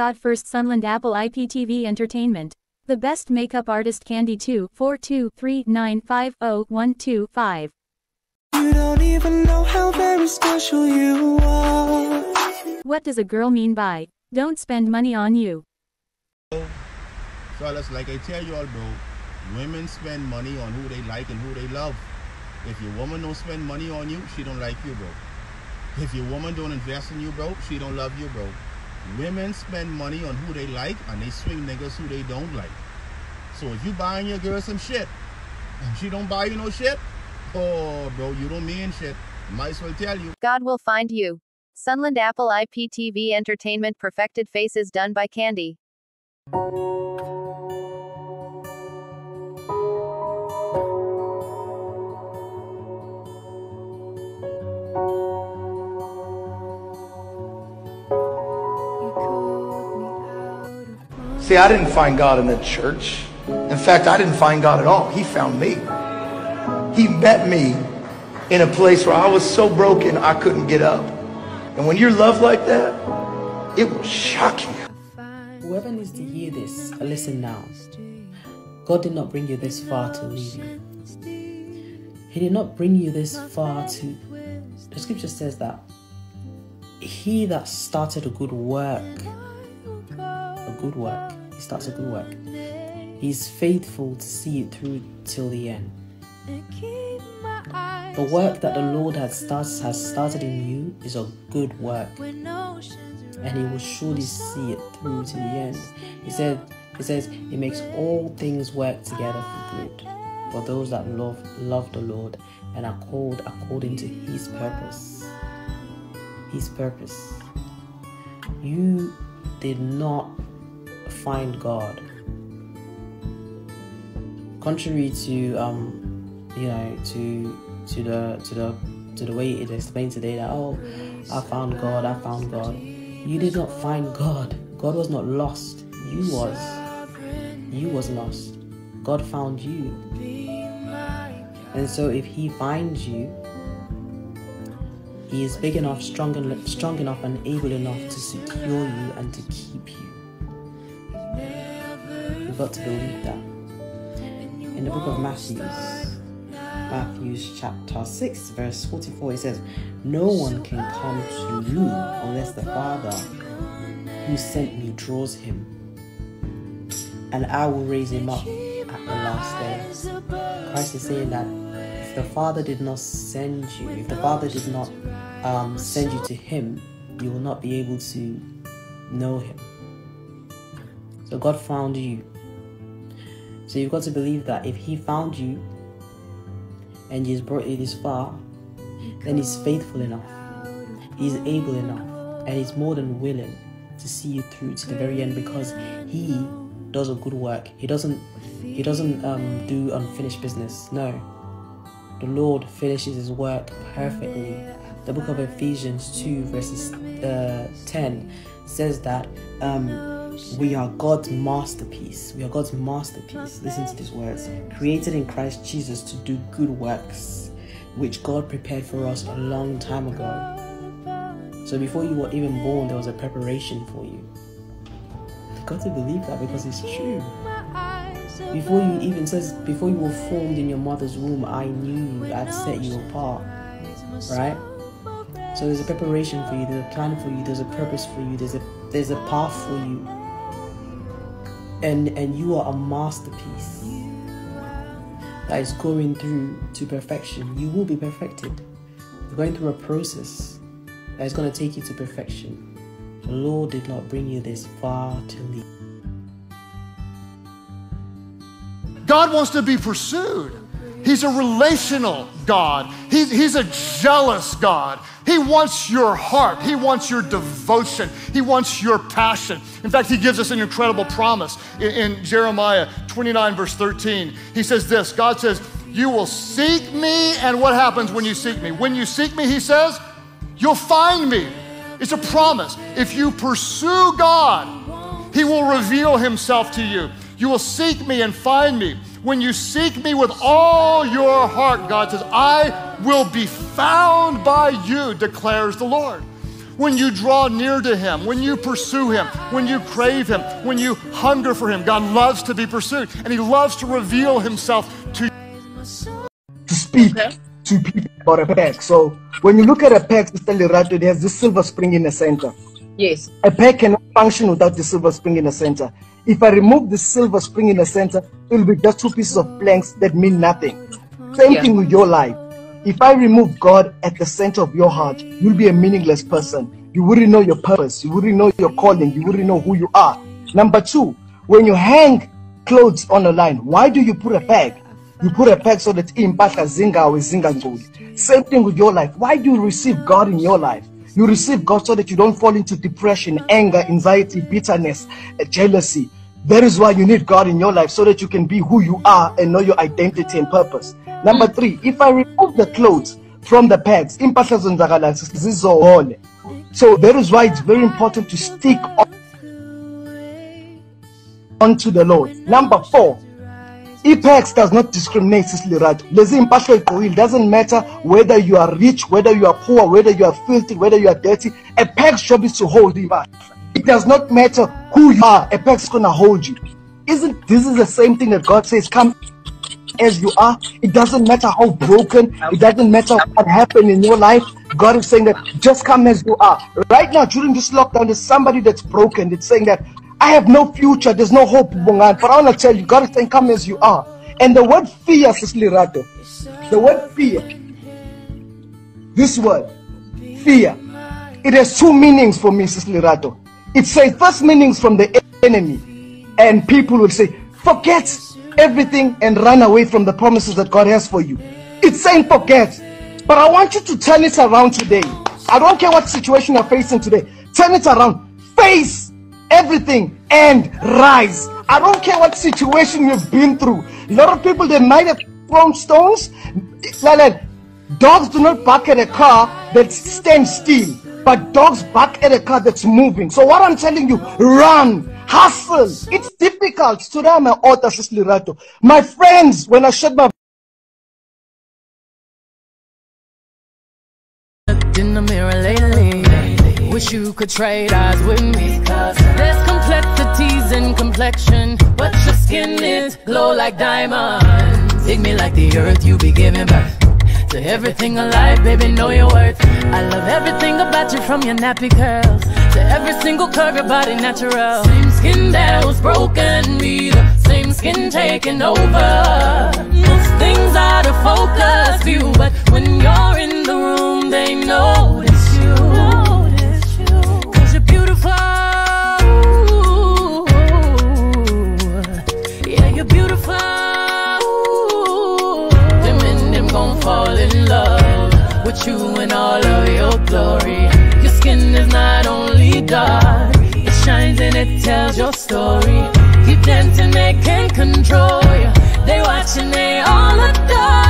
Put God first Sunland Apple IPTV Entertainment. The best makeup artist Candy 2 423950125. You don't even know how very special you are. What does a girl mean by don't spend money on you? Fellas, like I tell you all, bro, women spend money on who they like and who they love. If your woman don't spend money on you, she don't like you, bro. If your woman don't invest in you, bro, she don't love you, bro. Women spend money on who they like and they swing niggas who they don't like. So if you buying your girl some shit and she don't buy you no shit, oh, bro, you don't mean shit. Might as well tell you. God will find you. Sunland Apple IPTV Entertainment Perfected Faces done by Candy. See, I didn't find God in the church. In fact, I didn't find God at all. He found me. He met me in a place where I was so broken I couldn't get up. And when you're loved like that, it will shock you. Whoever needs to hear this, listen now. God did not bring you this far to leave you. He did not bring you this far to. The scripture says that he that started a good work, a good work, he starts a good work. He's faithful to see it through till the end. The work that the Lord has has started in you is a good work, and He will surely see it through to the end. He said, He says, He makes all things work together for good for those that love love the Lord and are called according to His purpose. His purpose. You did not find God. Contrary to um, you know, to to the to the to the way it explained today that oh, I found God, I found God. You did not find God. God was not lost. You was. You was lost. God found you. And so if He finds you, He is big enough, strong, strong enough, and able enough to secure you and to keep you. Got to believe that. In the book of Matthew, Matthew chapter 6, verse 44, it says, No one can come to me unless the Father who sent me draws him, and I will raise him up at the last day. Christ is saying that if the Father did not send you, if the Father did not um, send you to Him, you will not be able to know Him. So God found you. So you've got to believe that if He found you and He's brought you this far, then He's faithful enough, He's able enough, and He's more than willing to see you through to the very end because He does a good work. He doesn't. He doesn't um, do unfinished business. No, the Lord finishes His work perfectly. The book of Ephesians two verses uh, ten says that um, we are God's masterpiece. We are God's masterpiece. Listen to these words: created in Christ Jesus to do good works, which God prepared for us a long time ago. So before you were even born, there was a preparation for you. You've got to believe that because it's true. Before you even says, before you were formed in your mother's womb, I knew you. I'd set you apart. Right? So there's a preparation for you. There's a plan for you. There's a purpose for you. There's a there's a path for you. And and you are a masterpiece that is going through to perfection. You will be perfected. You're going through a process that is going to take you to perfection. The Lord did not bring you this far to leave. God wants to be pursued. He's a relational God. He's, a jealous God. He wants your heart. He wants your devotion. He wants your passion. In fact, he gives us an incredible promise in, in Jeremiah 29, verse 13. He says this God says, You will seek me, and what happens when you seek me? When you seek me, he says, you'll find me. It's a promise. If you pursue God, he will reveal himself to you. You will seek me and find me. When you seek me with all your heart, God says, I will be found by you, declares the Lord. when you draw near to Him, when you pursue Him, when you crave Him, when you hunger for Him. God loves to be pursued, and He loves to reveal Himself to you. to speak to people about a pack. So when you look at a pack, Sister Lerato, it has this silver spring in the center. Yes. A pack cannot function without the silver spring in the center. If I remove the silver spring in the center, it will be just two pieces of planks that mean nothing. Uh-huh. Same Yeah. thing with your life. If I remove God at the center of your heart, you'll be a meaningless person. You wouldn't know your purpose. You wouldn't know your calling. You wouldn't know who you are. Number two, when you hang clothes on a line, why do you put a peg? You put a peg so that impahla zingawe zingangcoli. Same thing with your life. Why do you receive God in your life? You receive God so that you don't fall into depression, anger, anxiety, bitterness, jealousy. That is why you need God in your life so that you can be who you are and know your identity and purpose. Number mm. three, if I remove the clothes from the pegs, impahla zenzakala zizohole. So that is why it's very important to stick on unto the Lord. Number four, Apex does not discriminate, Sis Lerato. Lezi impahla oyigqokile. It doesn't matter whether you are rich, whether you are poor, whether you are filthy, whether you are dirty. A peg's job is to hold impahla. It does not matter who you are. A peg's gonna hold you. Isn't this is the same thing that God says? Come as you are. It doesn't matter how broken. It doesn't matter what happened in your life. God is saying that just come as you are. Right now, during this lockdown, there's somebody that's broken. It's saying that I have no future. There's no hope. But I want to tell you, God is saying, come as you are. And the word fear, Sis Lerato, the word fear, this word, fear, it has two meanings for me, Sis Lerato. It says first meanings from the enemy, and people will say, forget everything and run away from the promises that God has for you. It's saying forget. But I want you to turn it around today. I don't care what situation you're facing today. Turn it around. Face everything and rise. I don't care what situation you've been through. A lot of people they might have thrown stones. Dogs do not bark at a car that stands still, but dogs bark at a car that's moving. So what I'm telling you, run, hustle. It's difficult. Today oh, I'm an author, Sis Lerato. My friends, when I shut my in the mirror lately. Wish you could trade eyes with me. Cause there's complexities in complexion. But your skin is glow like diamonds. Dig me like the earth, you be giving. To everything alive, baby, know your worth. I love everything about you from your nappy curls to every single curve, your body natural. Same skin that was broken, be the same skin taking over. Gon' fall in love with you in all of your glory. Your skin is not only dark, it shines and it tells your story. Keep dancing, they can't control you. They watching, they all adore